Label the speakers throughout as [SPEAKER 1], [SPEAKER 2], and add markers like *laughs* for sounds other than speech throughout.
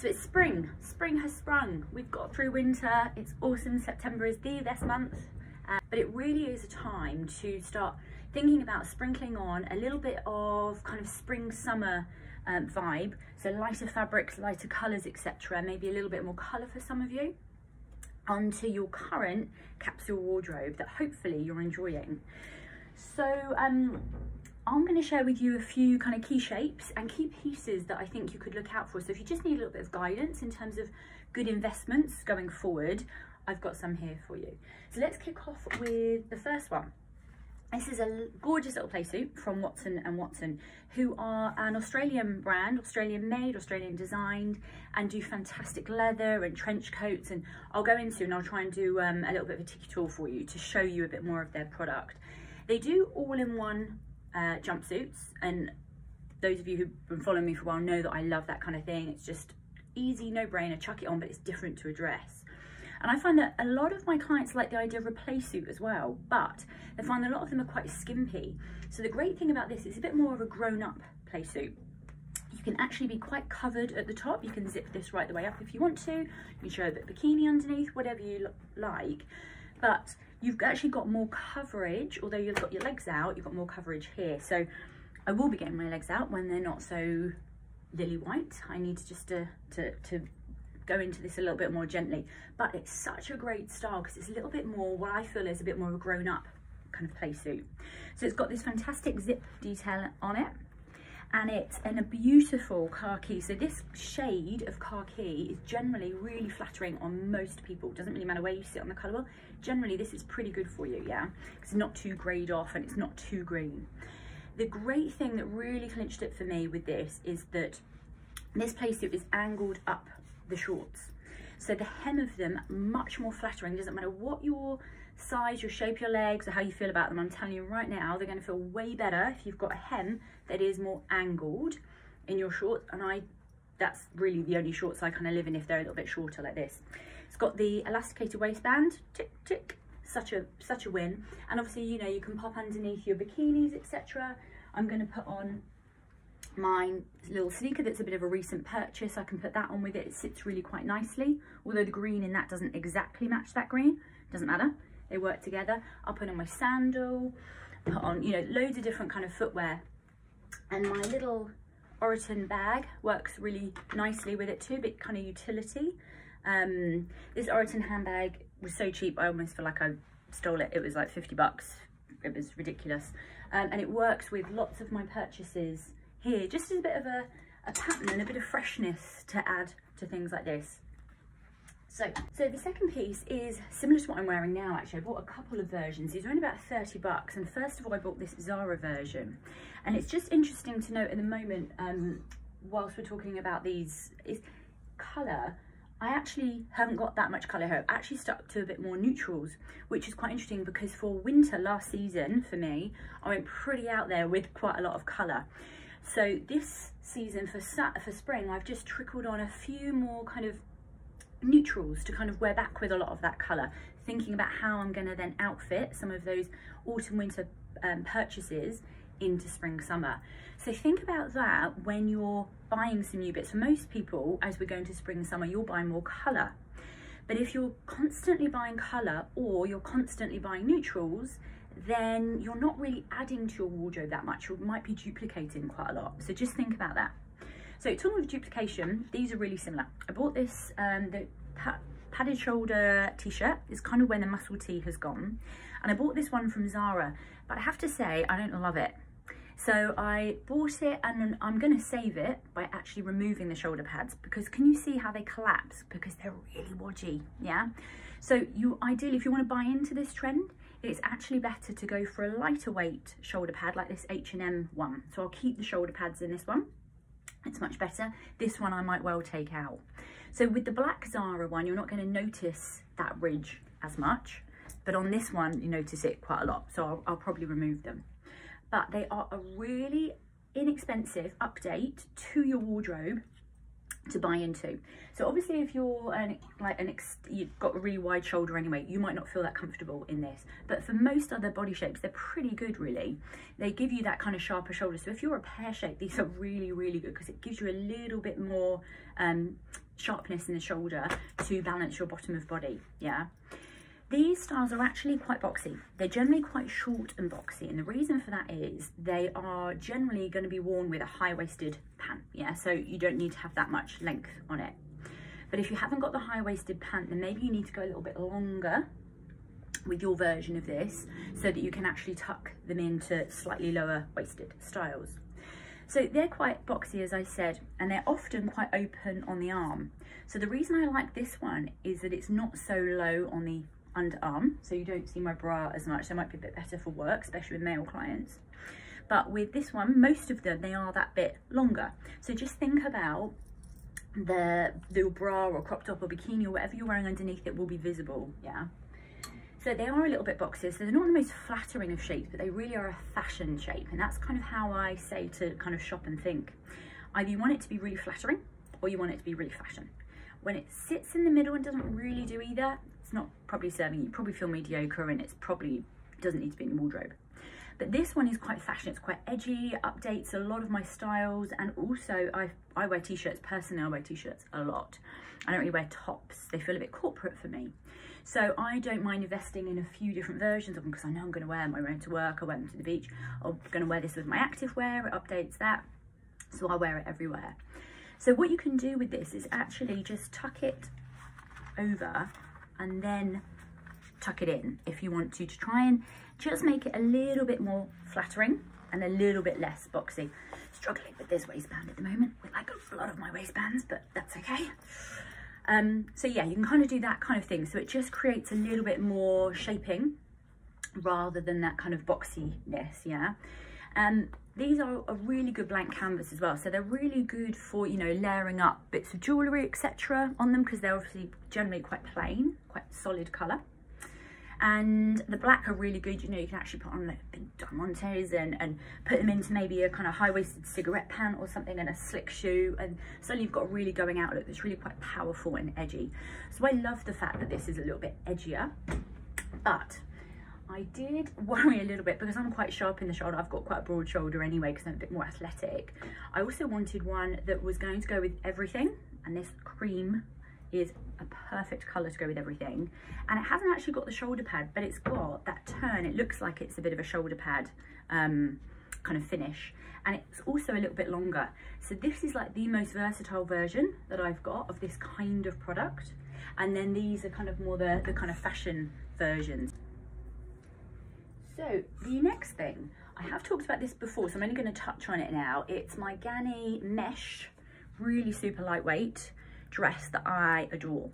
[SPEAKER 1] So it's spring, spring has sprung. We've got through winter, it's awesome. September is the best month, uh, but it really is a time to start thinking about sprinkling on a little bit of kind of spring summer um, vibe. So lighter fabrics, lighter colours, etc. Maybe a little bit more colour for some of you onto your current capsule wardrobe that hopefully you're enjoying. So um, I'm going to share with you a few kind of key shapes and key pieces that I think you could look out for. So if you just need a little bit of guidance in terms of good investments going forward, I've got some here for you. So let's kick off with the first one. This is a gorgeous little play suit from Watson and Watson, who are an Australian brand, Australian made, Australian designed, and do fantastic leather and trench coats. And I'll go into and I'll try and do um, a little bit of a tiki tour for you to show you a bit more of their product. They do all-in-one uh, jumpsuits, and those of you who've been following me for a while know that I love that kind of thing. It's just easy, no-brainer, chuck it on, but it's different to a dress. And I find that a lot of my clients like the idea of a play suit as well, but they find a lot of them are quite skimpy. So the great thing about this is a bit more of a grown-up play suit. You can actually be quite covered at the top. You can zip this right the way up if you want to. You can show a bit bikini underneath, whatever you like. But you've actually got more coverage, although you've got your legs out, you've got more coverage here. So I will be getting my legs out when they're not so lily white. I need to just to, to, to go into this a little bit more gently. But it's such a great style because it's a little bit more what I feel is a bit more of a grown up kind of play suit. So it's got this fantastic zip detail on it and it's in a beautiful khaki. So this shade of khaki is generally really flattering on most people. Doesn't really matter where you sit on the colour wheel. Generally, this is pretty good for you, yeah? It's not too greyed off and it's not too green. The great thing that really clinched it for me with this is that this play suit is angled up the shorts. So the hem of them, much more flattering. It Doesn't matter what your size, your shape, your legs, or how you feel about them. I'm telling you right now, they're going to feel way better if you've got a hem that is more angled in your shorts. And I, that's really the only shorts I kind of live in if they're a little bit shorter like this. It's got the elasticated waistband, tick, tick, such a, such a win. And obviously, you know, you can pop underneath your bikinis, etc. I'm going to put on my little sneaker that's a bit of a recent purchase. I can put that on with it. It sits really quite nicely. Although the green in that doesn't exactly match that green. Doesn't matter. They work together. I'll put on my sandal. Put on, you know, loads of different kind of footwear. And my little Oroton bag works really nicely with it too. Bit kind of utility. Um, this Oroton handbag was so cheap. I almost feel like I stole it. It was like 50 bucks. It was ridiculous. Um, and it works with lots of my purchases here, just as a bit of a, a pattern and a bit of freshness to add to things like this. So, so the second piece is similar to what I'm wearing now actually. I bought a couple of versions. These are only about 30 bucks. And first of all, I bought this Zara version. And it's just interesting to note at the moment, um, whilst we're talking about these, is colour. I actually haven't got that much colour here. I've actually stuck to a bit more neutrals, which is quite interesting because for winter last season, for me, I went pretty out there with quite a lot of colour. So this season for, for spring, I've just trickled on a few more kind of neutrals to kind of wear back with a lot of that colour, thinking about how I'm going to then outfit some of those autumn winter um, purchases into spring summer. So think about that when you're buying some new bits. For most people, as we're going to spring summer, you're buying more colour. But if you're constantly buying colour or you're constantly buying neutrals, then you're not really adding to your wardrobe that much. You might be duplicating quite a lot. So just think about that. So talking of duplication, these are really similar. I bought this, um, the padded shoulder t-shirt is kind of when the muscle tee has gone. And I bought this one from Zara, but I have to say, I don't love it. So I bought it and I'm going to save it by actually removing the shoulder pads because can you see how they collapse? Because they're really wodgy, yeah? So you ideally, if you want to buy into this trend, it's actually better to go for a lighter weight shoulder pad like this H&M one. So I'll keep the shoulder pads in this one. It's much better. This one I might well take out. So with the black Zara one, you're not going to notice that ridge as much. But on this one, you notice it quite a lot. So I'll, I'll probably remove them. But they are a really inexpensive update to your wardrobe to buy into. So obviously if you're an, like an you've got a really wide shoulder anyway, you might not feel that comfortable in this. But for most other body shapes, they're pretty good really. They give you that kind of sharper shoulder. So if you're a pear shape, these are really, really good because it gives you a little bit more um, sharpness in the shoulder to balance your bottom of body, yeah. These styles are actually quite boxy. They're generally quite short and boxy. And the reason for that is they are generally going to be worn with a high-waisted pant. Yeah, so you don't need to have that much length on it. But if you haven't got the high-waisted pant, then maybe you need to go a little bit longer with your version of this so that you can actually tuck them into slightly lower waisted styles. So they're quite boxy, as I said, and they're often quite open on the arm. So the reason I like this one is that it's not so low on the underarm so you don't see my bra as much. It might be a bit better for work especially with male clients. But with this one most of them they are that bit longer. So just think about the the bra or crop top or bikini or whatever you're wearing underneath it will be visible yeah? So they are a little bit boxy so they're not the most flattering of shapes but they really are a fashion shape. And that's kind of how I say to kind of shop and think. Either you want it to be really flattering or you want it to be really fashion when it sits in the middle and doesn't really do either it's not probably serving you. probably feel mediocre and it's probably doesn't need to be in the wardrobe. But this one is quite fashion, it's quite edgy, updates a lot of my styles and also I, I wear t-shirts, personally I wear t-shirts a lot. I don't really wear tops, they feel a bit corporate for me. So I don't mind investing in a few different versions of them because I know I'm going to wear them. I wear them to work, I wear them to the beach. I'm going to wear this with my active wear, it updates that. So I wear it everywhere. So what you can do with this is actually just tuck it over and then tuck it in if you want to, to try and just make it a little bit more flattering and a little bit less boxy. Struggling with this waistband at the moment with like a lot of my waistbands, but that's okay. Um, so yeah, you can kind of do that kind of thing. So it just creates a little bit more shaping rather than that kind of boxiness, yeah. Um, these are a really good blank canvas as well. So they're really good for, you know, layering up bits of jewellery, etc. on them because they're obviously generally quite plain, quite solid colour. And the black are really good, you know, you can actually put on like big diamantes and, and put them into maybe a kind of high-waisted cigarette pant or something and a slick shoe. And suddenly you've got a really going out look that's really quite powerful and edgy. So I love the fact that this is a little bit edgier, but I did worry a little bit because I'm quite sharp in the shoulder. I've got quite a broad shoulder anyway because I'm a bit more athletic. I also wanted one that was going to go with everything and this cream is a perfect colour to go with everything. And it hasn't actually got the shoulder pad, but it's got that turn. It looks like it's a bit of a shoulder pad um, kind of finish. And it's also a little bit longer. So this is like the most versatile version that I've got of this kind of product. And then these are kind of more the, the kind of fashion versions. So the next thing, I have talked about this before, so I'm only going to touch on it now. It's my Ganni mesh, really super lightweight dress that I adore.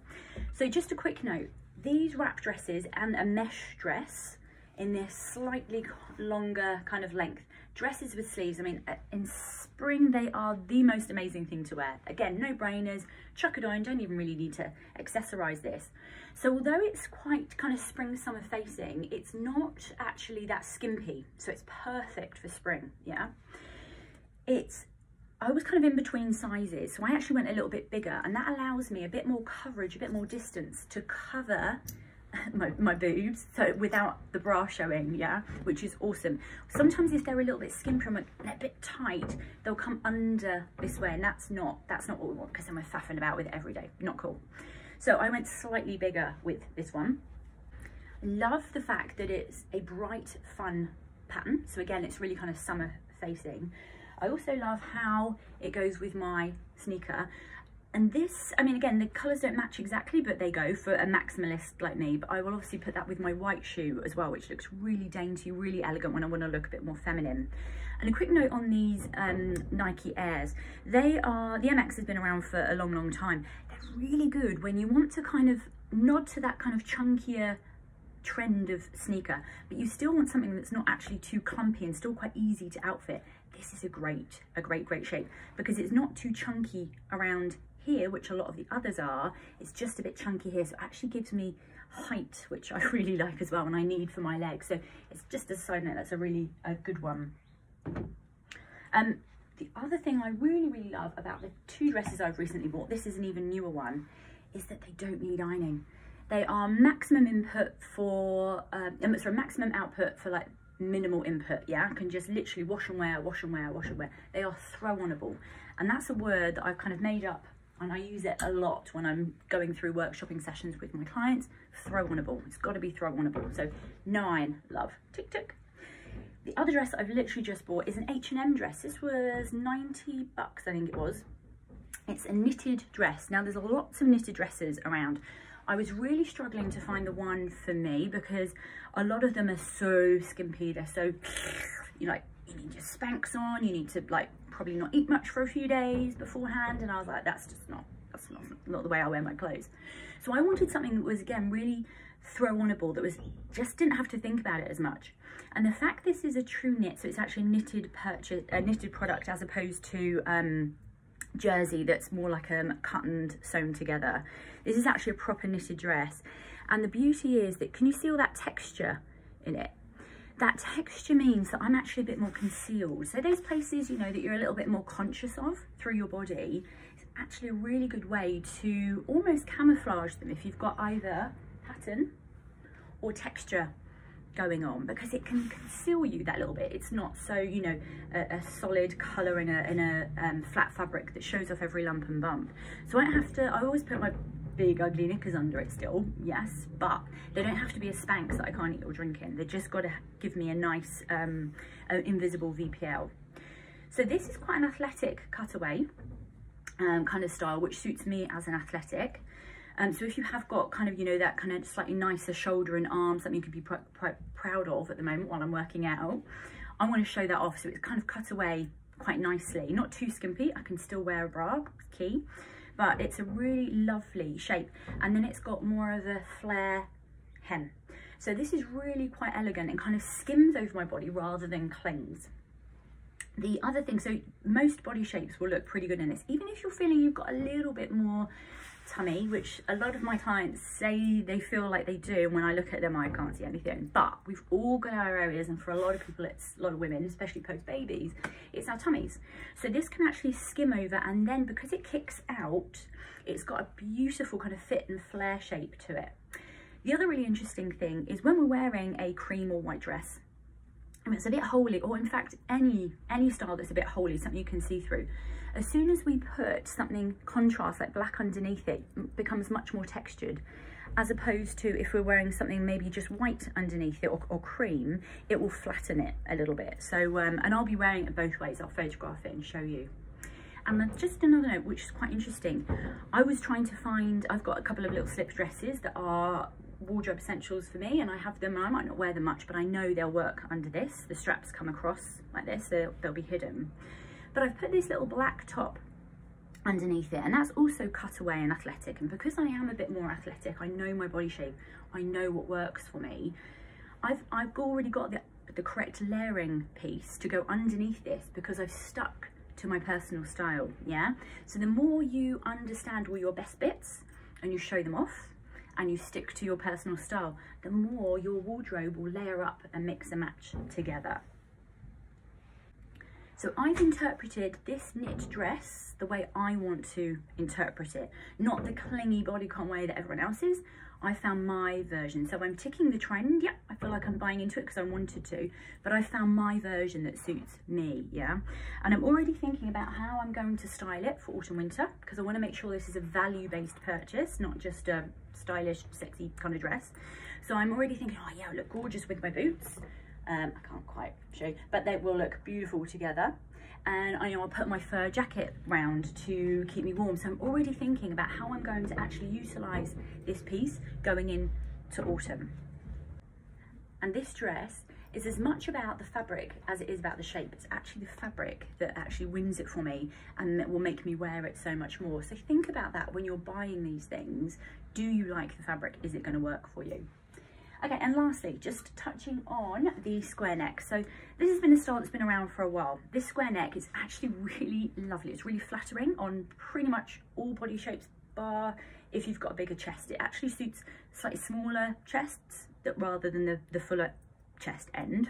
[SPEAKER 1] So just a quick note, these wrap dresses and a mesh dress in this slightly longer kind of length. Dresses with sleeves, I mean, uh, in spring, they are the most amazing thing to wear. Again, no brainers, chuck it on, don't even really need to accessorize this. So although it's quite kind of spring summer facing, it's not actually that skimpy. So it's perfect for spring, yeah? It's, I was kind of in between sizes. So I actually went a little bit bigger and that allows me a bit more coverage, a bit more distance to cover *laughs* my, my boobs so without the bra showing yeah which is awesome sometimes if they're a little bit skimpy and a bit tight they'll come under this way and that's not that's not what we want because then we're faffing about with it every day not cool so I went slightly bigger with this one. Love the fact that it's a bright, fun pattern. So again, it's really kind of summer facing. I also love how it goes with my sneaker. And this, I mean, again, the colours don't match exactly, but they go for a maximalist like me. But I will obviously put that with my white shoe as well, which looks really dainty, really elegant when I want to look a bit more feminine. And a quick note on these um, Nike Airs. They are, the MX has been around for a long, long time They're really good when you want to kind of nod to that kind of chunkier trend of sneaker, but you still want something that's not actually too clumpy and still quite easy to outfit. This is a great, a great, great shape because it's not too chunky around here, which a lot of the others are. It's just a bit chunky here, so it actually gives me height, which I *laughs* really like as well and I need for my legs. So it's just a side note, that's a really a good one. Um, the other thing I really, really love about the two dresses I've recently bought, this is an even newer one, is that they don't need ironing. They are maximum input for, um, sorry, maximum output for like minimal input, yeah? I can just literally wash and wear, wash and wear, wash and wear. They are throw-onable. And that's a word that I've kind of made up and I use it a lot when I'm going through workshopping sessions with my clients, throw-onable. It's got to be throw-onable. So nine, love, tick, tick. The other dress I've literally just bought is an H&M dress. This was 90 bucks, I think it was. It's a knitted dress. Now there's lots of knitted dresses around. I was really struggling to find the one for me because a lot of them are so skimpy. They're so, you know, you need your Spanx on, you need to like probably not eat much for a few days beforehand. And I was like, that's just not, that's not, not the way I wear my clothes. So I wanted something that was again, really throw-onable that was just didn't have to think about it as much. And the fact this is a true knit, so it's actually knitted purchase, a knitted product as opposed to um, jersey that's more like a um, cut and sewn together. This is actually a proper knitted dress. And the beauty is that, can you see all that texture in it? That texture means that I'm actually a bit more concealed. So those places, you know, that you're a little bit more conscious of through your body, it's actually a really good way to almost camouflage them if you've got either pattern or texture going on because it can conceal you that little bit. It's not so, you know, a, a solid colour in a, in a um, flat fabric that shows off every lump and bump. So I have to, I always put my big ugly knickers under it still, yes, but they don't have to be a Spanx that I can't eat or drink in. They just got to give me a nice um, invisible VPL. So this is quite an athletic cutaway um, kind of style, which suits me as an athletic. Um, so if you have got kind of, you know, that kind of slightly nicer shoulder and arm, something you could be pr pr proud of at the moment while I'm working out, I want to show that off. So it's kind of cut away quite nicely, not too skimpy. I can still wear a bra, key, but it's a really lovely shape. And then it's got more of a flare hem. So this is really quite elegant and kind of skims over my body rather than clings. The other thing, so most body shapes will look pretty good in this, even if you're feeling you've got a little bit more tummy, which a lot of my clients say they feel like they do. And when I look at them, I can't see anything. But we've all got our areas. And for a lot of people, it's a lot of women, especially post babies, it's our tummies. So this can actually skim over. And then because it kicks out, it's got a beautiful kind of fit and flare shape to it. The other really interesting thing is when we're wearing a cream or white dress, and it's a bit holy, or in fact, any, any style that's a bit holy, something you can see through, as soon as we put something contrast like black underneath it, it becomes much more textured as opposed to if we're wearing something maybe just white underneath it or, or cream, it will flatten it a little bit. So, um, and I'll be wearing it both ways. I'll photograph it and show you. And then just another note, which is quite interesting. I was trying to find, I've got a couple of little slip dresses that are wardrobe essentials for me and I have them, and I might not wear them much, but I know they'll work under this. The straps come across like this, so they'll be hidden. But I've put this little black top underneath it and that's also cutaway and athletic. And because I am a bit more athletic I know my body shape I know what works for me I've I've already got the, the correct layering piece to go underneath this because I've stuck to my personal style yeah? So the more you understand all your best bits and you show them off and you stick to your personal style the more your wardrobe will layer up and mix and match together so I've interpreted this knit dress the way I want to interpret it, not the clingy bodycon way that everyone else is. I found my version. So I'm ticking the trend. Yeah, I feel like I'm buying into it because I wanted to, but I found my version that suits me. Yeah. And I'm already thinking about how I'm going to style it for autumn winter because I want to make sure this is a value based purchase, not just a stylish, sexy kind of dress. So I'm already thinking, oh yeah, I look gorgeous with my boots. Um, I can't quite show you, but they will look beautiful together. And I know I'll put my fur jacket round to keep me warm. So I'm already thinking about how I'm going to actually utilize this piece going in to autumn. And this dress is as much about the fabric as it is about the shape. It's actually the fabric that actually wins it for me and that will make me wear it so much more. So think about that when you're buying these things. Do you like the fabric? Is it going to work for you? Okay, and lastly, just touching on the square neck. So this has been a style that's been around for a while. This square neck is actually *laughs* really lovely. It's really flattering on pretty much all body shapes, bar if you've got a bigger chest. It actually suits slightly smaller chests that rather than the, the fuller chest end.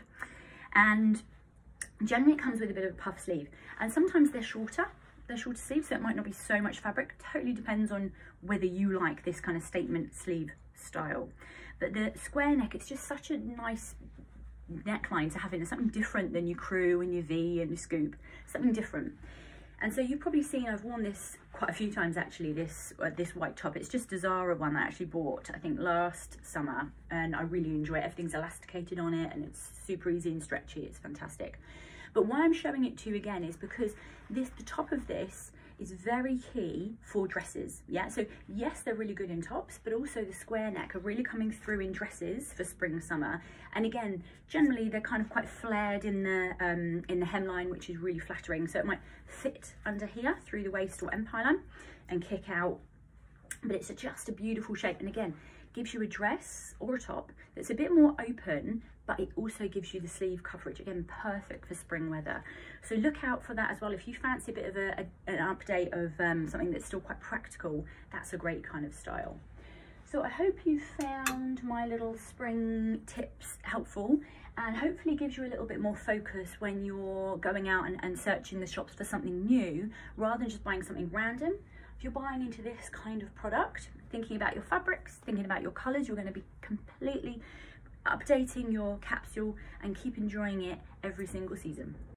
[SPEAKER 1] And generally it comes with a bit of a puff sleeve. And sometimes they're shorter, they're shorter sleeves, so it might not be so much fabric. Totally depends on whether you like this kind of statement sleeve style. But the square neck, it's just such a nice neckline to have in. It's something different than your crew and your V and your scoop, something different. And so you've probably seen I've worn this quite a few times actually this uh, this white top. It's just a Zara one I actually bought I think last summer and I really enjoy it. Everything's elasticated on it and it's super easy and stretchy. It's fantastic. But why I'm showing it to you again is because this the top of this is very key for dresses yeah? So yes they're really good in tops but also the square neck are really coming through in dresses for spring summer. And again generally they're kind of quite flared in the um in the hemline which is really flattering. So it might fit under here through the waist or empire line and kick out but it's just a beautiful shape. And again gives you a dress or a top that's a bit more open but it also gives you the sleeve coverage. Again perfect for spring weather. So look out for that as well. If you fancy a bit of a, a an update of um, something that's still quite practical that's a great kind of style. So I hope you found my little spring tips helpful and hopefully gives you a little bit more focus when you're going out and, and searching the shops for something new rather than just buying something random. If you're buying into this kind of product, thinking about your fabrics, thinking about your colours, you're going to be completely updating your capsule and keep enjoying it every single season.